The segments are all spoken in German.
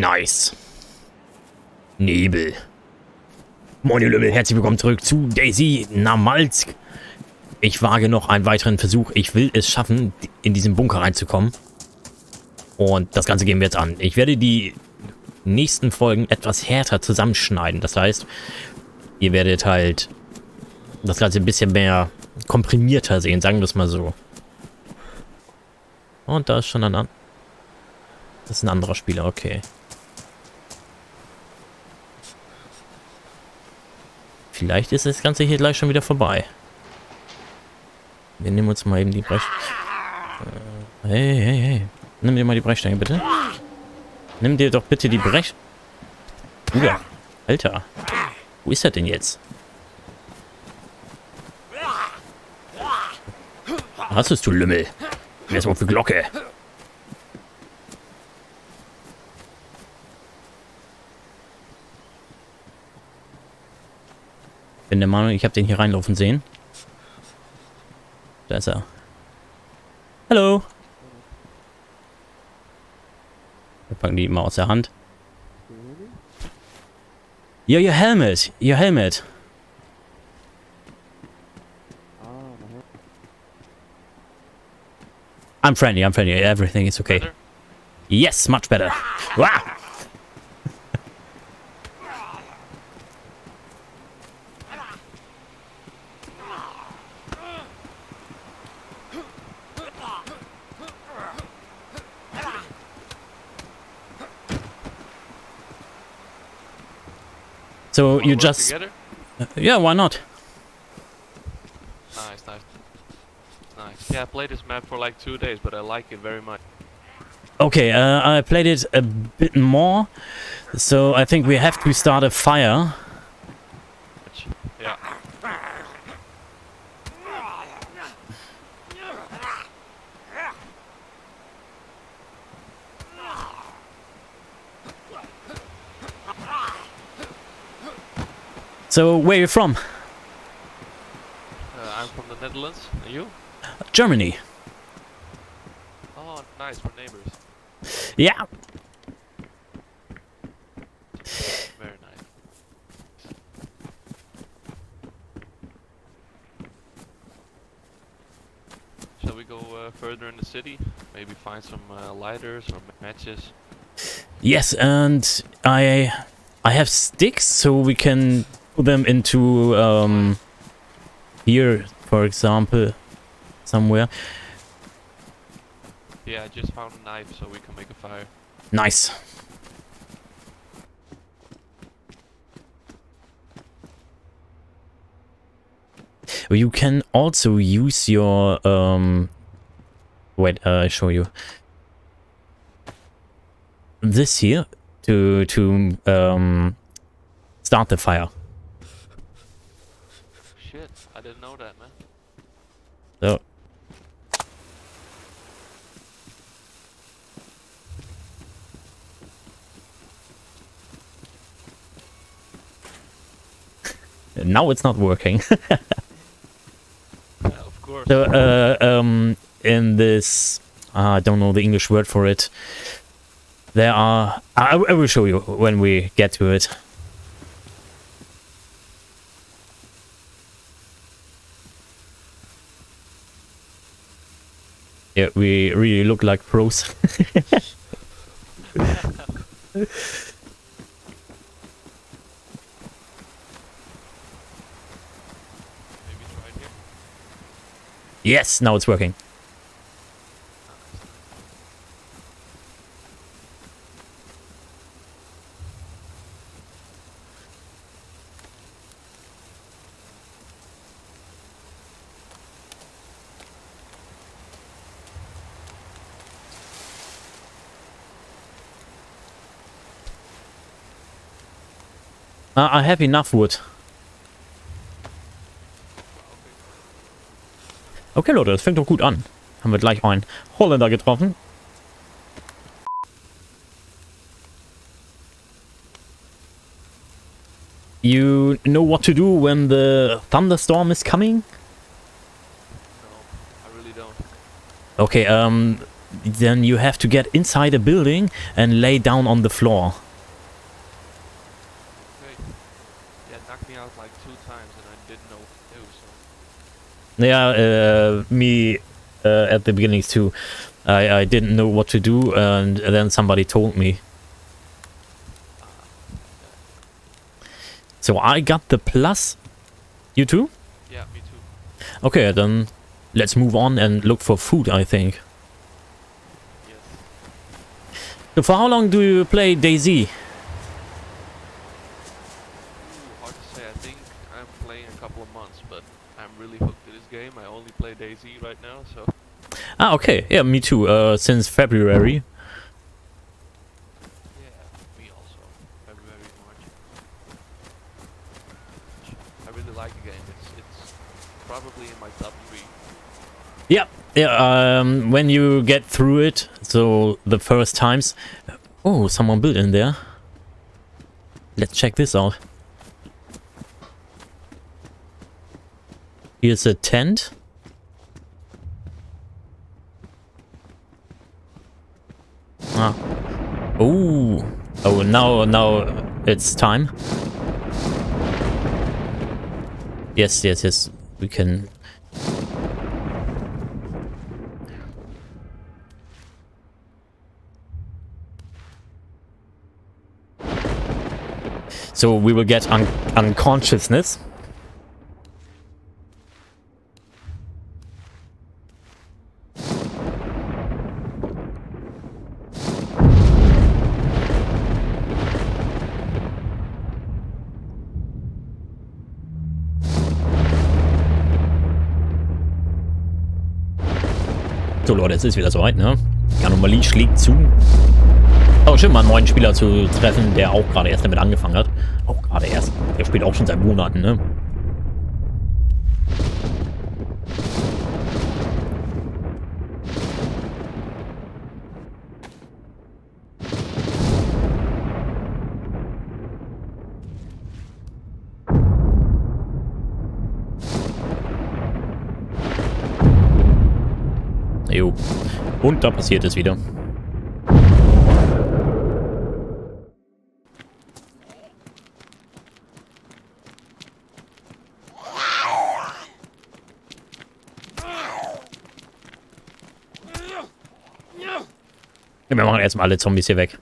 Nice. Nebel. Moin ihr Lümmel, herzlich willkommen zurück zu Daisy Namalsk. Ich wage noch einen weiteren Versuch. Ich will es schaffen, in diesen Bunker reinzukommen. Und das Ganze gehen wir jetzt an. Ich werde die nächsten Folgen etwas härter zusammenschneiden. Das heißt, ihr werdet halt das Ganze ein bisschen mehr komprimierter sehen, sagen wir es mal so. Und da ist schon ein... An das ist ein anderer Spieler, okay. Vielleicht ist das Ganze hier gleich schon wieder vorbei. Wir nehmen uns mal eben die Brech... Äh, hey, hey, hey. Nimm dir mal die Brechstange, bitte. Nimm dir doch bitte die Brech... Uh, Alter. Wo ist er denn jetzt? Was ist du Lümmel? Wer ist mal für Glocke? Bin der Meinung, ich habe den hier reinlaufen sehen. Da ist er. Hallo. Wir packen die immer aus der Hand. Yo, your helmet. Your helmet. I'm friendly, I'm friendly. Everything is okay. Yes, much better. Wow. So you just... Uh, yeah, why not? Nice, nice. Nice. Yeah, I played this map for like two days, but I like it very much. Okay, uh, I played it a bit more, so I think we have to start a fire. Yeah. So, where are you from? Uh, I'm from the Netherlands. And you? Germany. Oh, nice. We're neighbors. Yeah. Very nice. Shall we go uh, further in the city? Maybe find some uh, lighters or matches? Yes, and I I have sticks, so we can put them into um, here, for example, somewhere. Yeah, I just found a knife so we can make a fire. Nice. You can also use your um wait, uh, I show you this here to to um start the fire. Shit, I didn't know that, man. So now it's not working. Yeah, of course. So, uh, um, in this, uh, I don't know the English word for it. There are. I, I will show you when we get to it. Yeah, we really look like pros. Maybe try it here. Yes, now it's working. Uh, I have enough wood. Okay, Leute, das fängt doch gut an. Haben wir gleich einen Holländer getroffen. You know what to do when the thunderstorm is coming? No, I really don't. Okay, um, then you have to get inside a building and lay down on the floor. Okay. Yeah, it knocked me out like two times and I didn't know what to do, so... Yeah, uh, me uh, at the beginning too. I, I didn't know what to do, and then somebody told me. So I got the plus. You too? Yeah, me too. Okay, then let's move on and look for food, I think. Yes. So for how long do you play Daisy? Ooh, hard to say. I think I'm playing a couple of months, but I'm really hooked to this game. I only play DayZ right now, so... Ah, okay. Yeah, me too. Uh, since February. Yeah, me also. February, March. I really like the game. It's it's probably in my top three. Yeah, yeah. Um, when you get through it, so the first times. Oh, someone built in there. Let's check this out. Here's a tent. Ah. Oh. Oh, now, now it's time. Yes, yes, yes. We can So we will get un unconsciousness. So Leute, es ist wieder soweit, ne? Die Anomalie schlägt zu. Oh, schön, mal einen neuen Spieler zu treffen, der auch gerade erst damit angefangen hat. Auch gerade erst. Der spielt auch schon seit Monaten, ne? Jo. Und da passiert es wieder. Wir machen erstmal alle Zombies hier weg.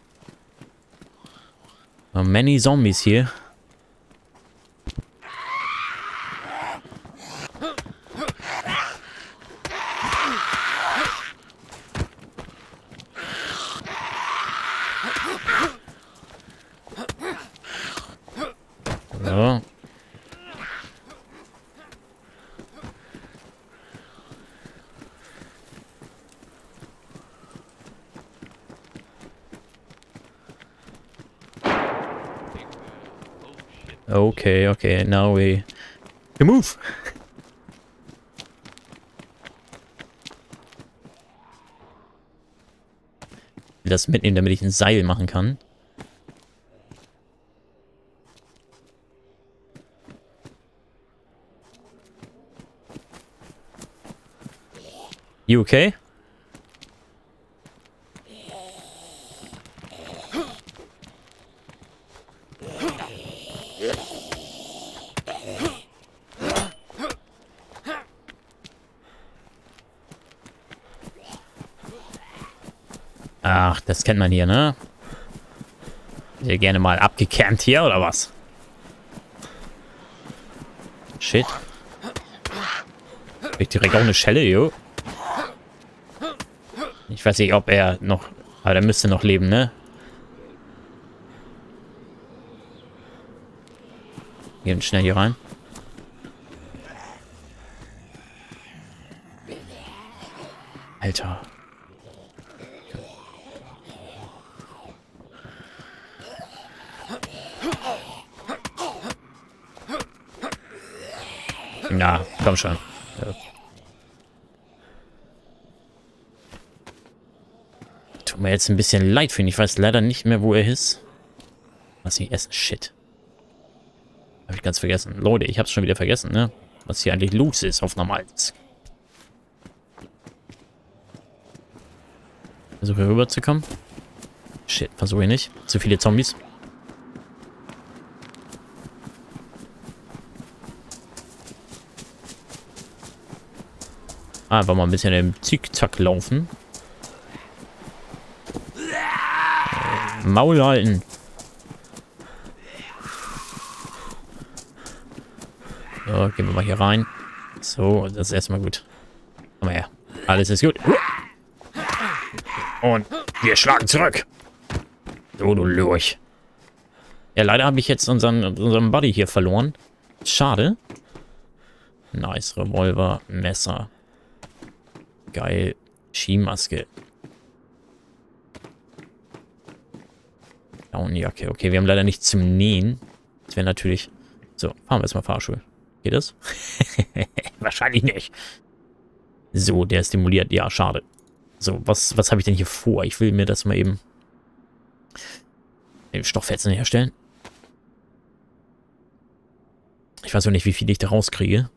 Many zombies hier. Okay, okay, now we... We move! Will das mitnehmen, damit ich ein Seil machen kann. You okay? Ach, das kennt man hier, ne? Hier gerne mal abgecampt hier, oder was? Shit. Ich direkt auch eine Schelle, jo. Ich weiß nicht, ob er noch... Aber der müsste noch leben, ne? Gehen schnell hier rein. Alter. Na, komm schon. Ja. Tut mir jetzt ein bisschen leid für ihn. Ich weiß leider nicht mehr, wo er ist. Was ich essen? Shit. Habe ich ganz vergessen. Leute, ich hab's schon wieder vergessen, ne? Was hier eigentlich los ist auf Normals. Versuche rüberzukommen. Shit, versuche ich nicht. Zu viele Zombies. Einfach mal ein bisschen im Zickzack laufen. Maul halten. So, gehen wir mal hier rein. So, das ist erstmal gut. Komm her. Alles ist gut. Und wir schlagen zurück. So, du Lurch. Ja, leider habe ich jetzt unseren, unseren Buddy hier verloren. Schade. Nice. Revolver, Messer. Geil. Skimaske. Daunenjacke. Okay, wir haben leider nichts zum Nähen. Das wäre natürlich... So, fahren wir jetzt mal Fahrstuhl. Geht das? Wahrscheinlich nicht. So, der ist stimuliert. Ja, schade. So, was, was habe ich denn hier vor? Ich will mir das mal eben... Stofffetzen herstellen. Ich weiß auch nicht, wie viel ich da rauskriege.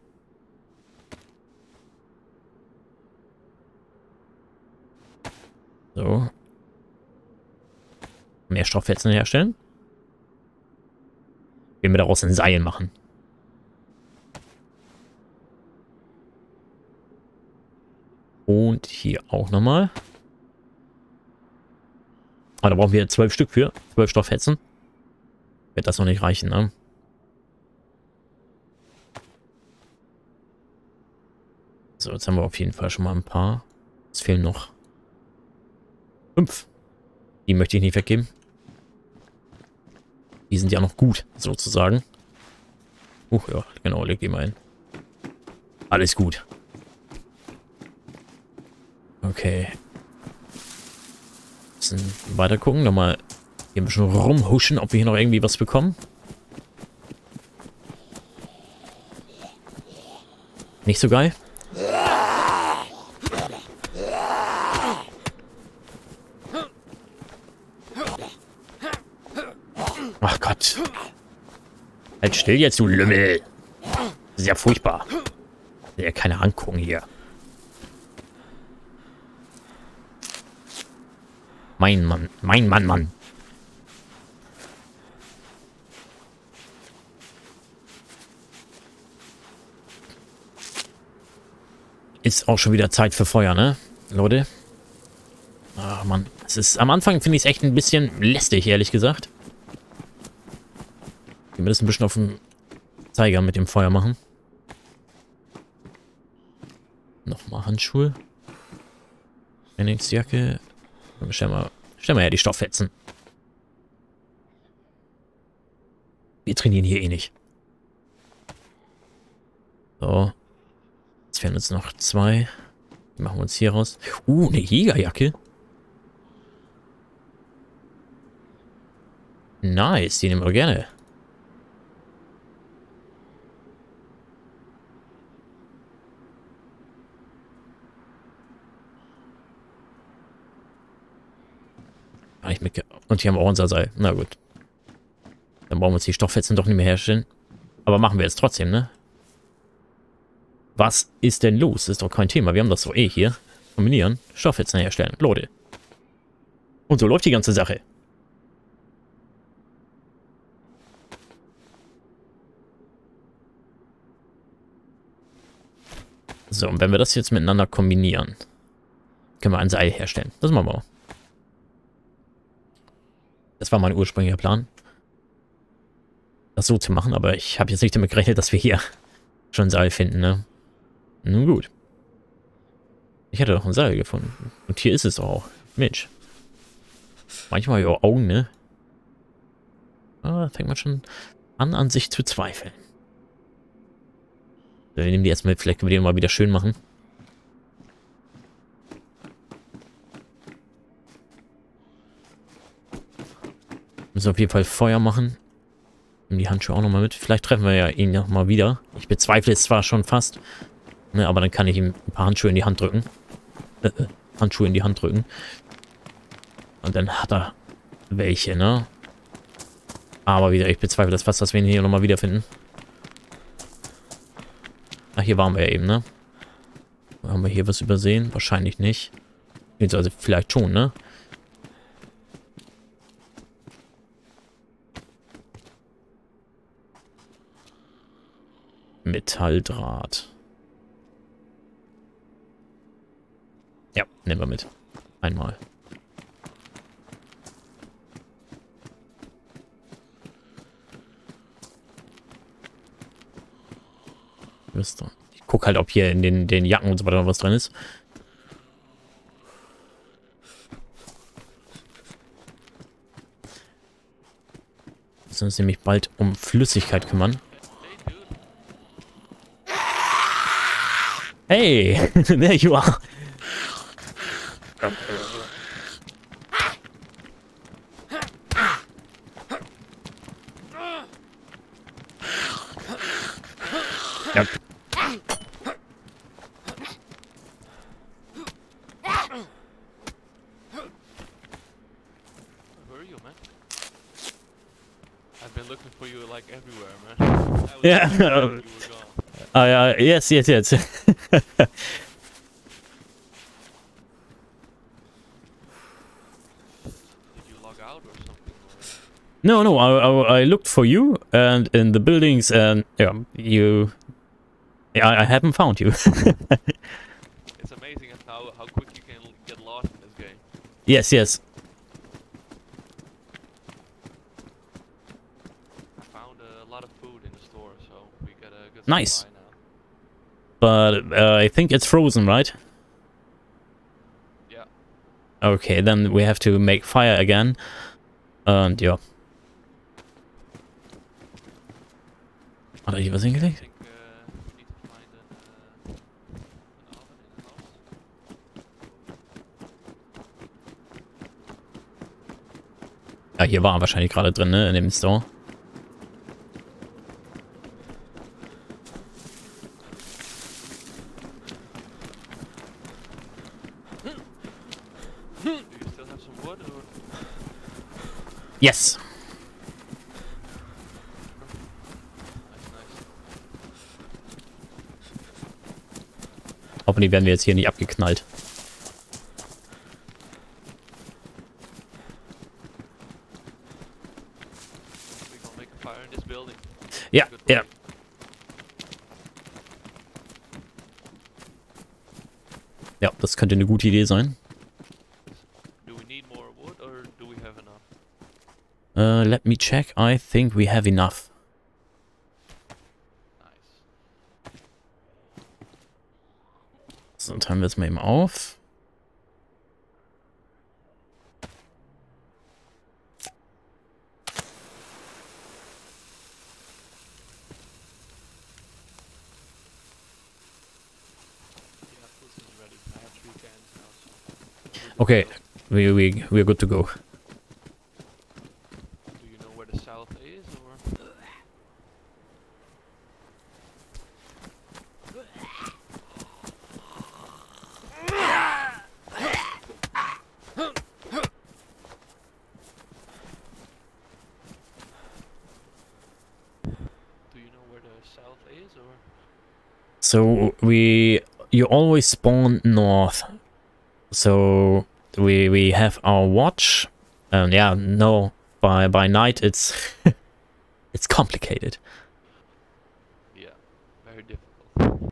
So. Mehr Stofffetzen herstellen. Wir mir daraus ein Seil machen. Und hier auch nochmal. Aber da brauchen wir zwölf Stück für. Zwölf Stofffetzen. Wird das noch nicht reichen, ne? So, jetzt haben wir auf jeden Fall schon mal ein paar. Es fehlen noch fünf. Die möchte ich nicht weggeben. Die sind ja noch gut, sozusagen. Uh, ja, genau, leg die mal hin. Alles gut. Okay. Bisschen weiter gucken, nochmal hier ein bisschen rumhuschen, ob wir hier noch irgendwie was bekommen. Nicht so geil. Ach Gott. Halt still jetzt, du Lümmel. Sehr furchtbar. Ja, keine angucken hier. Mein Mann, mein Mann, Mann. Ist auch schon wieder Zeit für Feuer, ne? Leute. Ach Mann, es ist am Anfang finde ich es echt ein bisschen lästig, ehrlich gesagt. Wir müssen ein bisschen auf den Zeiger mit dem Feuer machen. Nochmal Handschuhe. Trainingsjacke. Stell mal, stell mal her die Stofffetzen. Wir trainieren hier eh nicht. So. Jetzt fehlen uns noch zwei. Die machen wir uns hier raus. Uh, eine Jägerjacke. Nice, die nehmen wir gerne. Nicht mitge... Und hier haben wir auch unser Seil. Na gut. Dann brauchen wir uns die Stofffetzen doch nicht mehr herstellen. Aber machen wir jetzt trotzdem, ne? Was ist denn los? Ist doch kein Thema. Wir haben das so eh hier. Kombinieren, Stofffetzen herstellen. Leute. Und so läuft die ganze Sache. So, und wenn wir das jetzt miteinander kombinieren, können wir ein Seil herstellen. Das machen wir. Das war mein ursprünglicher Plan. Das so zu machen, aber ich habe jetzt nicht damit gerechnet, dass wir hier schon ein Seil finden, ne? Nun gut. Ich hätte doch ein Seil gefunden. Und hier ist es auch. Mensch. Manchmal ja Augen, ne? Ah, fängt man schon an, an sich zu zweifeln. Wir nehmen die erstmal. Vielleicht können wir die mal wieder schön machen. Müssen auf jeden Fall Feuer machen. Nehmen die Handschuhe auch nochmal mit. Vielleicht treffen wir ja ihn nochmal wieder. Ich bezweifle es zwar schon fast. Ne, aber dann kann ich ihm ein paar Handschuhe in die Hand drücken. Äh, äh, Handschuhe in die Hand drücken. Und dann hat er welche, ne? Aber wieder, ich bezweifle das fast, dass wir ihn hier nochmal wiederfinden. Ach, hier waren wir ja eben, ne? Haben wir hier was übersehen? Wahrscheinlich nicht. Also vielleicht schon, ne? Metalldraht. Ja, nehmen wir mit. Einmal. Ich guck halt, ob hier in den, den Jacken und so weiter noch was drin ist. Müssen uns nämlich bald um Flüssigkeit kümmern. Hey, there you are. Ja. Where are you, man? I've been looking for you like everywhere, man. Yeah. you were. Ah, yes, yes, yes. Did you log out or something? No, no, I, I, I looked for you and in the buildings and yeah, you... Yeah, I, I haven't found you. It's amazing how how quick you can get lost in this game. yes, yes. I found a lot of food in the store, so we got a good Nice. supply. But uh, I think it's frozen, right? Yeah. Okay, then we have to make fire again. Und ja. Hat er hier was hingelegt? Ja, hier war er wahrscheinlich gerade drin, ne? In dem Store. Do you still have some wood or? Yes! Hoffentlich werden wir jetzt hier nicht abgeknallt. Ja, ja. Ja, das könnte eine gute Idee sein. Uh, let me check. I think we have enough. So, dann wir. This now, so. Okay, we, we, we're good to go. Do you know where the south is or? Do you know where the south is or? So we you always spawn north. So we we have our watch. And yeah, no, by by night it's it's complicated. Yeah, very difficult.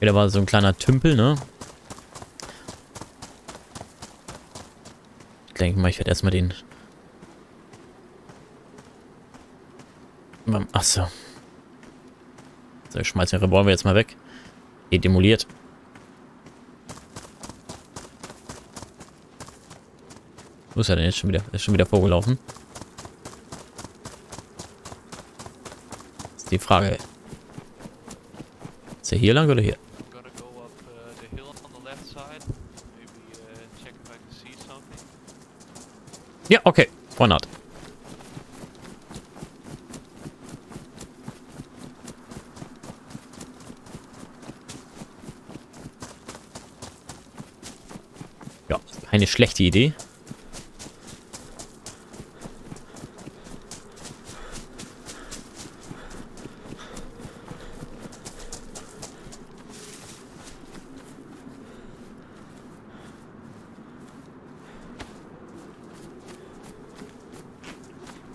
Wieder war so ein kleiner Tümpel, ne? Ich denke mal, ich werde erstmal den. Achso. So, ich schmeiß den Revolver jetzt mal weg. Geht demoliert. Wo ist er denn jetzt schon wieder? Er ist schon wieder vorgelaufen. Ist die Frage. Ist er hier lang oder hier? I'm gonna go up schlechte Idee.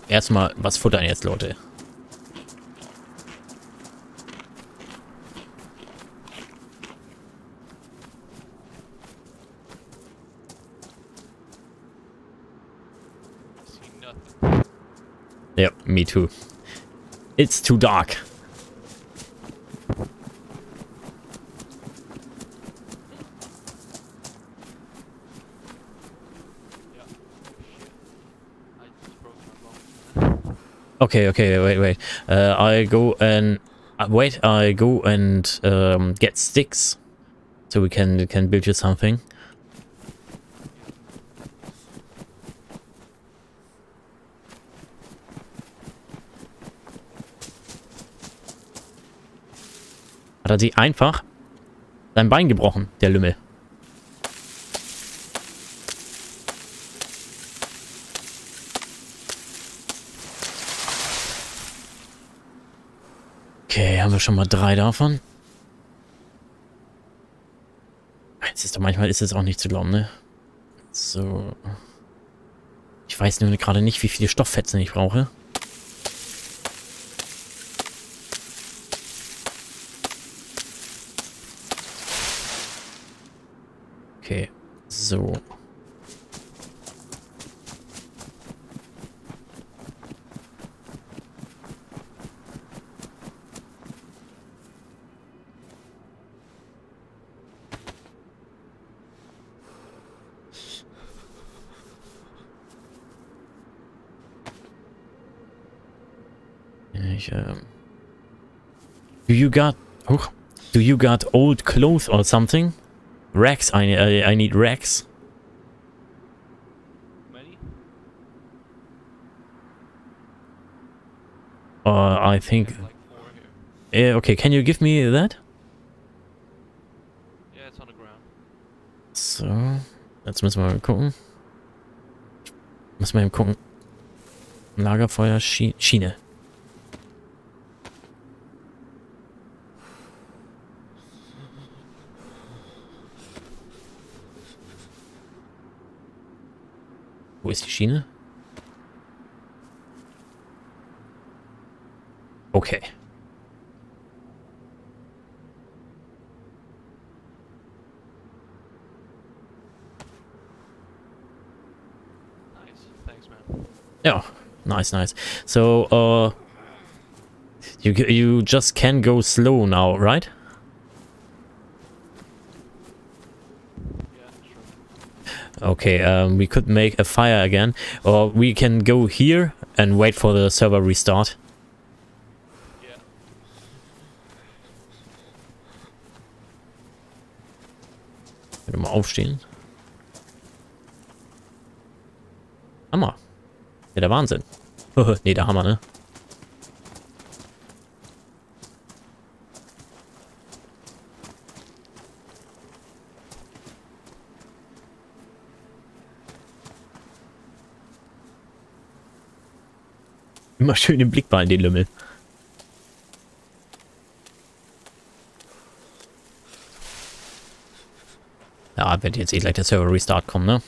Erstmal was futtern jetzt, Leute. Me too. It's too dark. Okay, okay, wait, wait. Uh, I go and uh, wait. I go and um, get sticks, so we can can build you something. Hat er sich einfach sein Bein gebrochen, der Lümmel. Okay, haben wir schon mal drei davon. Jetzt ist doch manchmal ist es auch nicht zu glauben, ne? So. Ich weiß nur gerade nicht, wie viele Stofffetzen ich brauche. Ähm. Do you got... Huch. Do you got old clothes or something? Racks, I, I, I need racks. Many? Uh, I think... Like. Yeah, okay, can you give me that? Yeah, it's on the ground. So, jetzt müssen wir mal gucken. Müssen wir eben gucken. Lagerfeuer, Schie Schiene. Wo ist die Schiene? Okay. Nice. Thanks, man. Yeah, nice, nice. So, uh, you you just can go slow now, right? Yeah, sure. Okay, um, we could make a fire again, or we can go here and wait for the server restart. Yeah. Können mal aufstehen. Hammer. Ja, der Wahnsinn. nee, der Hammer, ne? Immer schön im Blick behalten, den Lümmel. Ja, wird jetzt eh gleich der Server Restart kommen, ne?